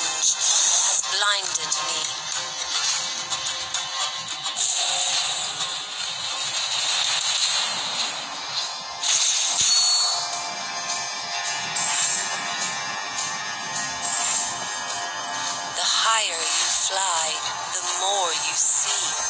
change has blinded me. The higher you fly, the more you see.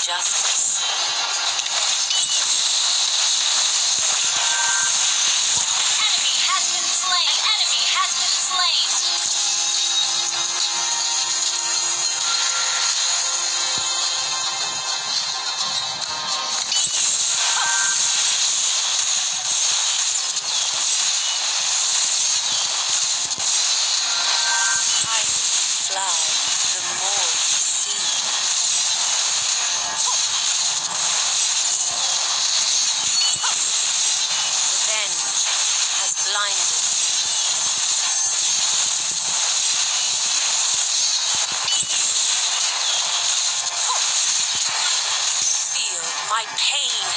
justice. my pain.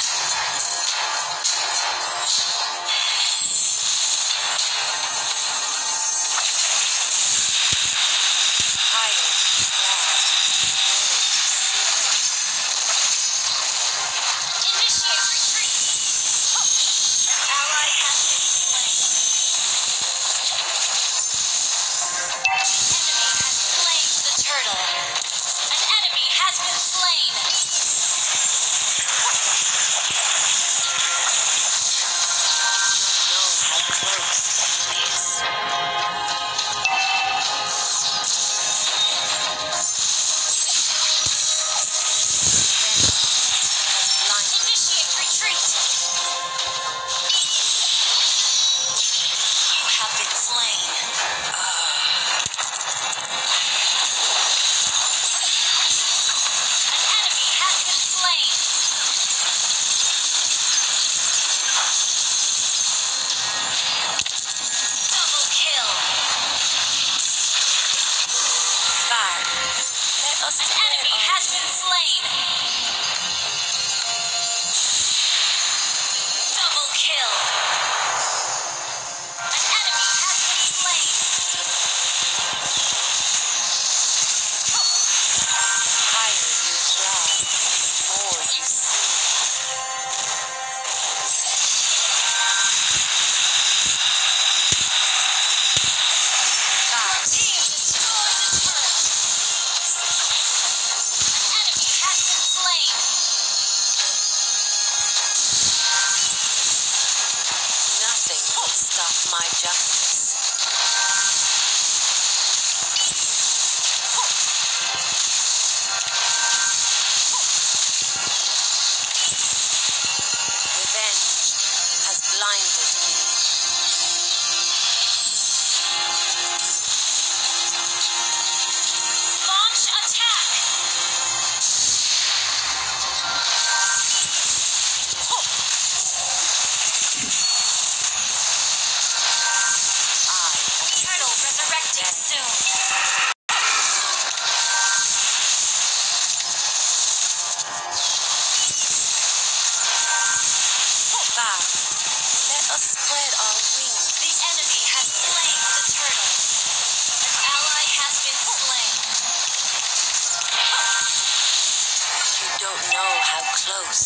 An enemy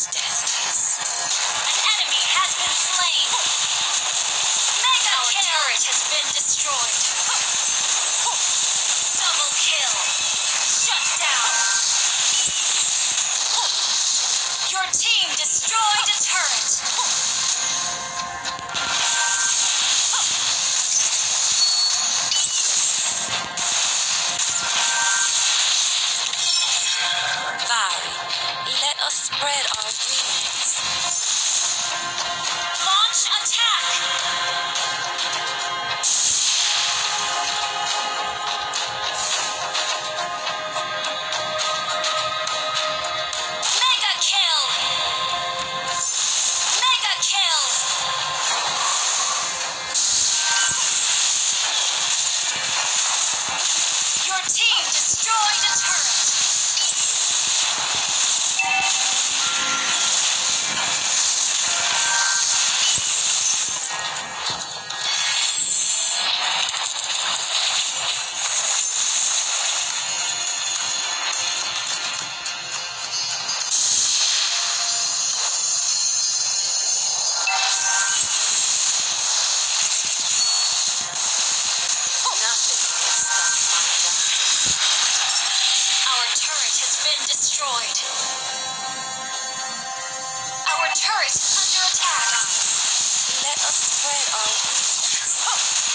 has been slain. Mega has been destroyed. spread our destroyed. Our turret is under attack. Let us spread our wings.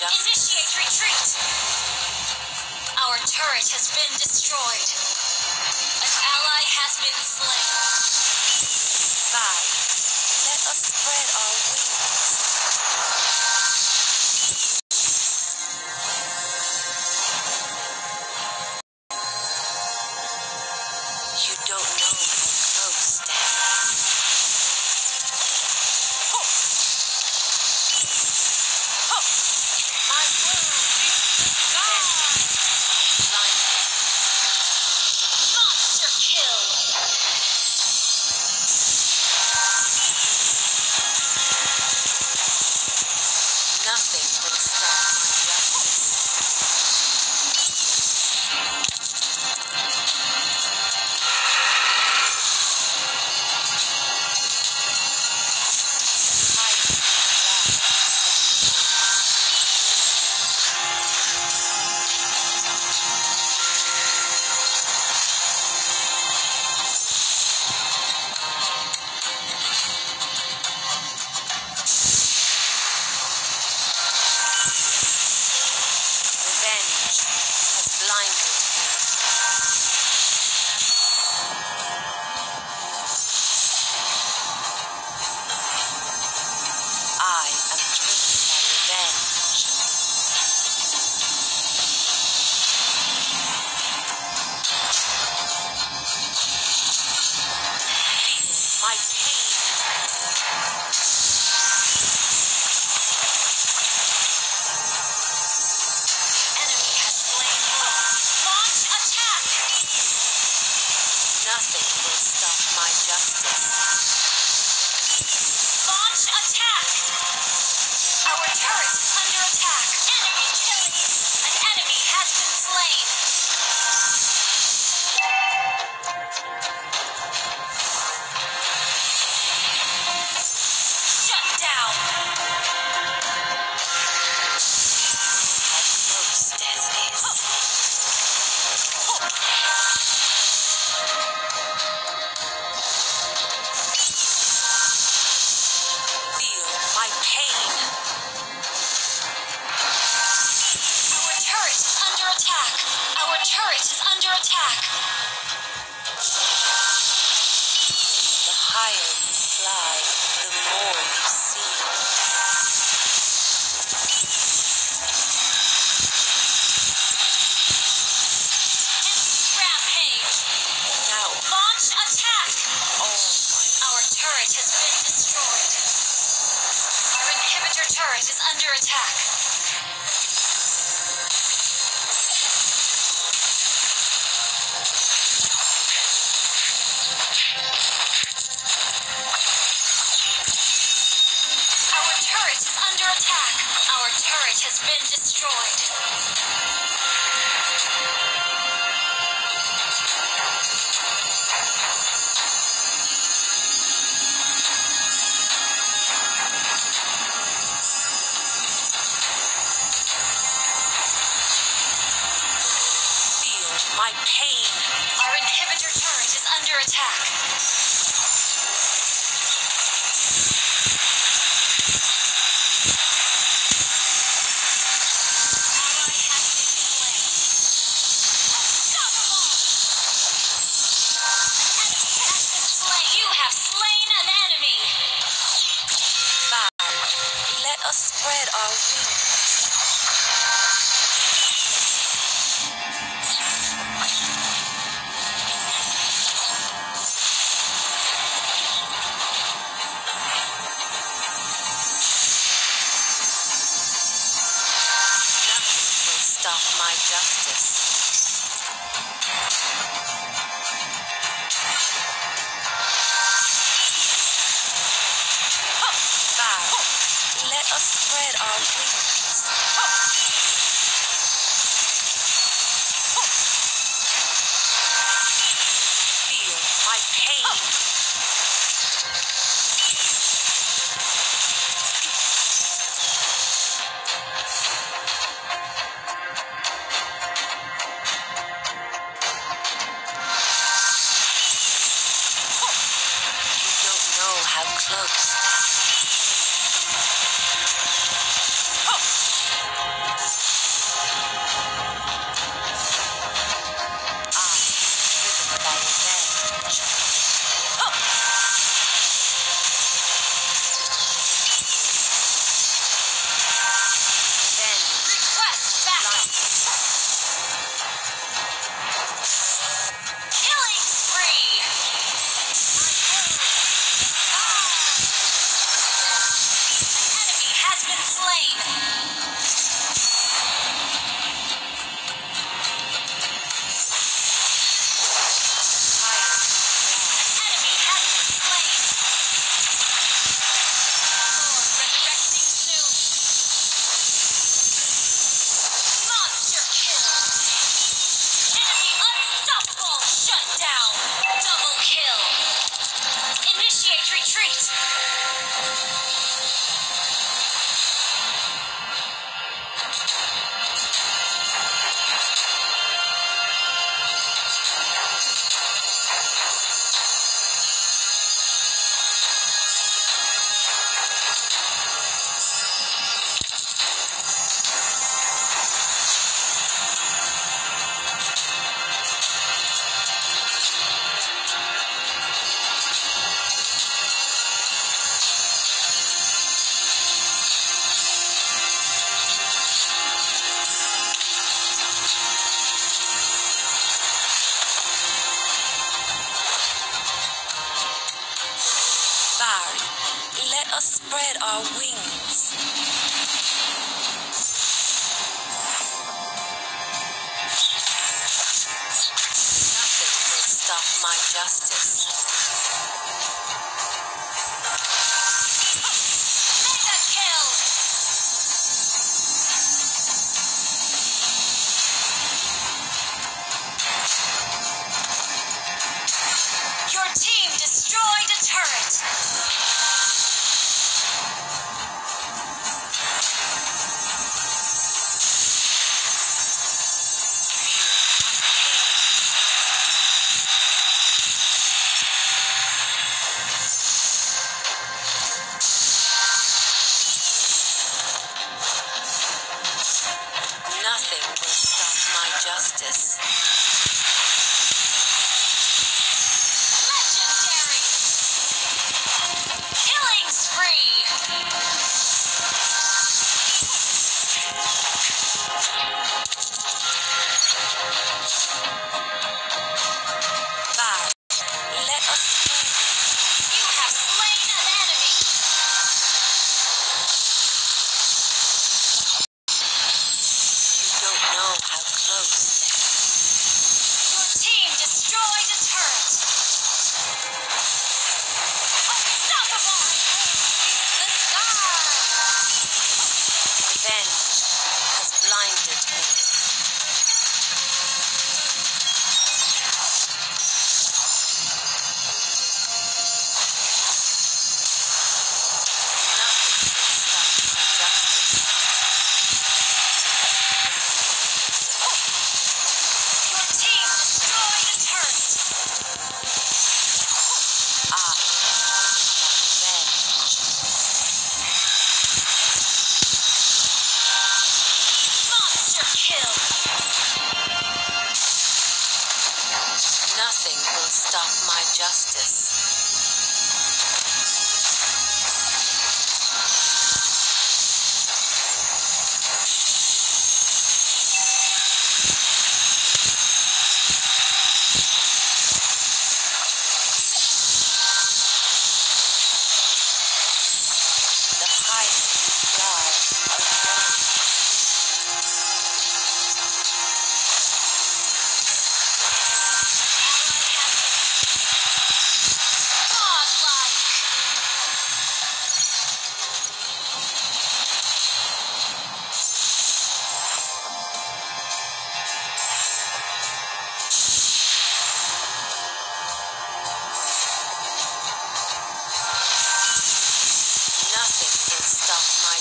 danger. Initiate retreat. Our turret has been destroyed. An ally has been slain. Five. Let us spread our wings. turret is under attack. Our turret has been destroyed. spread our wings. Sharks. spread our wings. Stop my justice.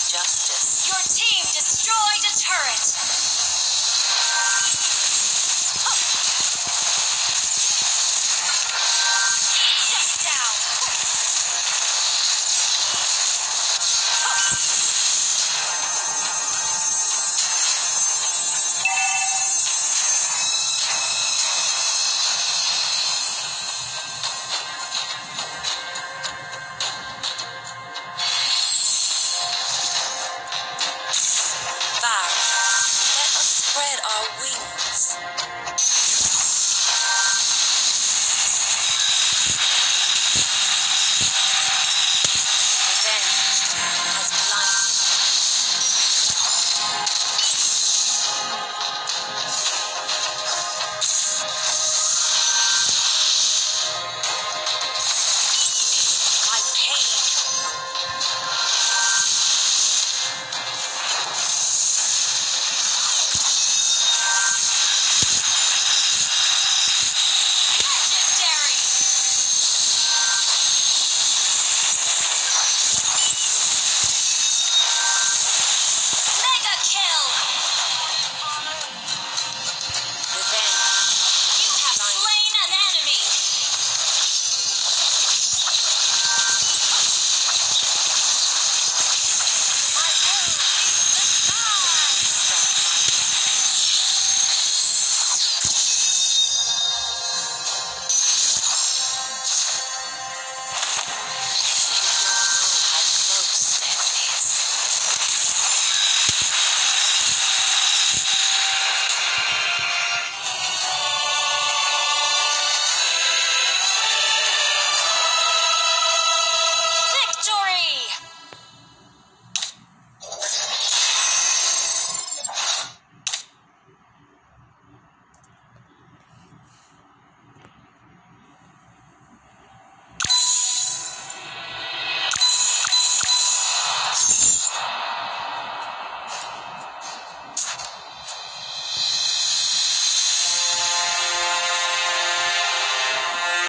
justice. Your team destroyed a turret!